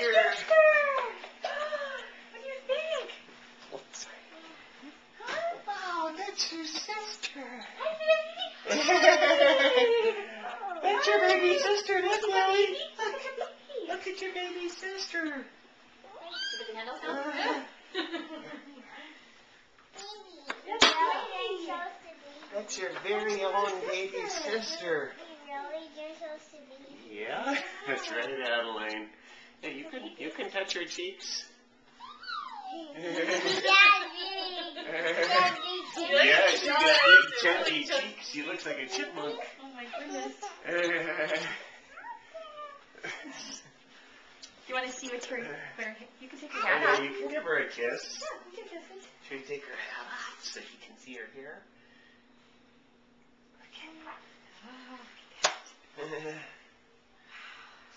weird. what do you think? Oops. Wow, oh, that's your sister. that's your baby sister, that's Lily. Look, look at your baby sister. That's your very own baby sister. Yeah, that's right, Adeline. Hey, you can you can touch her cheeks. yeah, she's got big chubby cheeks. She looks like a chipmunk. Oh my goodness. Do you want to see what's her, her you can take her hat Yeah, off. you can give her a kiss. Yeah, you can kiss it. Should we take her hat off so she can see her hair? Okay.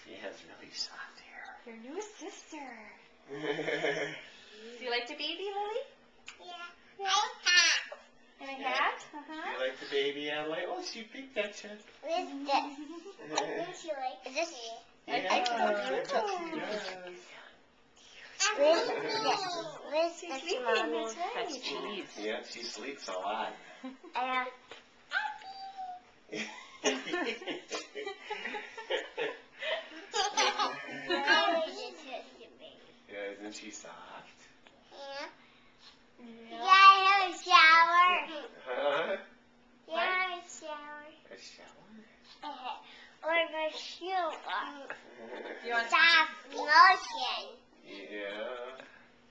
she has really soft Your new sister. Do you like the baby, Lily? Yeah. And a hat? Uh-huh. you like the baby Adelaide? Oh, she picked that shit. Uh-huh. Yeah, I told she you. does. She's sleeping, that's right. That's cheese. Yeah, she sleeps a lot. yeah, isn't she soft? Yeah. No. Yeah, I have a shower. Huh? Yeah, I have a shower? A shower. Uh-huh. Or a shower. You want, yeah.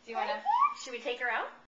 do you want to, should we take her out?